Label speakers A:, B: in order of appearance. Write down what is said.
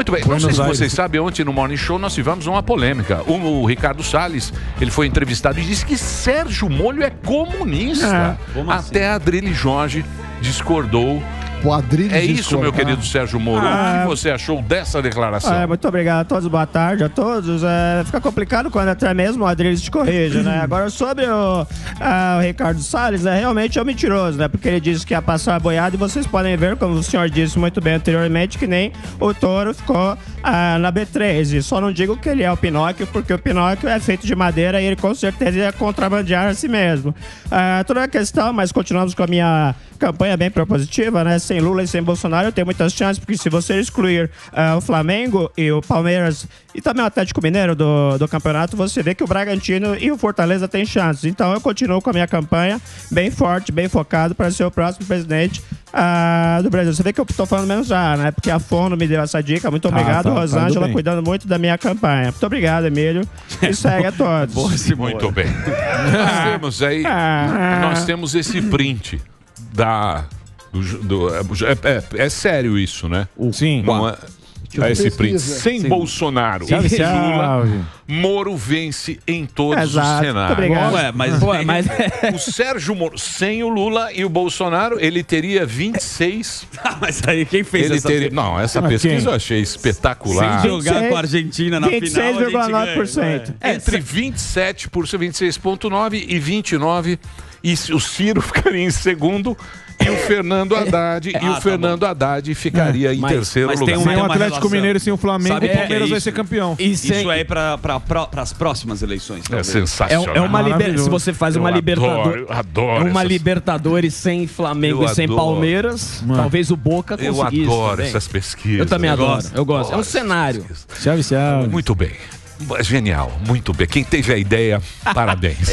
A: Muito bem, não sei se vocês sabem, ontem no Morning Show nós tivemos uma polêmica. O, o Ricardo Salles, ele foi entrevistado e disse que Sérgio Molho é comunista.
B: Como assim?
A: Até a Adrilho Jorge discordou. É isso,
C: discordar.
A: meu querido Sérgio Moro.
D: Ah.
A: O que você achou dessa declaração?
D: É, muito obrigado a todos, boa tarde a todos. É, fica complicado quando até mesmo o Adriles te corrige, né? Agora, sobre o, ah, o Ricardo Salles, é realmente é um mentiroso, né? Porque ele disse que ia passar a boiada e vocês podem ver, como o senhor disse muito bem anteriormente, que nem o touro ficou ah, na B3. E só não digo que ele é o Pinóquio, porque o Pinóquio é feito de madeira e ele com certeza ia contrabandear a si mesmo. Ah, toda a questão, mas continuamos com a minha campanha bem propositiva, né? Sem Lula e sem Bolsonaro, eu tenho muitas chances, porque se você excluir ah, o Flamengo e o Palmeiras e também o Atlético Mineiro do, do campeonato, você vê que o Bragantino e o Fortaleza têm chances. Então eu continuo com a minha campanha bem forte, bem focado para ser o próximo presidente ah, do Brasil. Você vê que eu tô falando menos já, né? Porque a Fono me deu essa dica. Muito obrigado,
E: tá, tá
D: Rosângela,
E: bem.
D: cuidando muito da minha campanha. Muito obrigado, Emílio. E segue a todos.
A: Muito bem. Nós temos aí,
D: Ah.
A: nós temos esse print da. do- do- é, é- é sério isso, né?
E: Sim.
A: Não é, é esse print. Sem
E: Sim.
A: Bolsonaro
E: Salve,
A: e Lula,
E: salve.
A: Moro vence em todos
D: Exato.
A: os cenários.
D: obrigado.
B: Ué, mas,
F: Ué, mas
A: O Sérgio Moro, sem o Lula e o Bolsonaro, ele teria 26.
B: mas aí quem fez
A: Ele
B: essa
A: teria, não, essa
E: Mas
A: pesquisa
E: quem?
A: eu achei espetacular.
B: Sem jogar com a Argentina na final. a gente ganha.
D: 26,9%.
B: É,
A: Entre 27 por 26,9 e 29. E se o Ciro ficaria em segundo e o Fernando Haddad e
B: Ah,
A: o
B: tá
A: Fernando Haddad ficaria em
F: Mas-
A: terceiro
B: mas
A: lugar.
B: tem um-
E: Sem o
B: uma
E: Atlético
B: relação.
E: Mineiro sem o Flamengo,
B: Sabe
E: o Palmeiras
B: é
E: vai ser campeão.
F: E sem-
B: Isso é para pra, as próximas eleições.
A: É
B: talvez.
F: É,
A: sensacional.
F: é uma liber... Se você faz uma
A: Eu
F: Libertadores.
A: adoro, eu adoro
F: uma
A: essas-
F: Libertadores sem Flamengo
A: Eu
F: e sem
A: adoro.
F: Palmeiras, talvez o Boca
A: Eu adoro essas pesquisas.
F: Eu também adoro.
B: gosto.
F: Eu gosto. É um cenário.
E: Salve, salve.
A: Muito bem. Genial, muito bem. Quem teve a ideia, parabéns.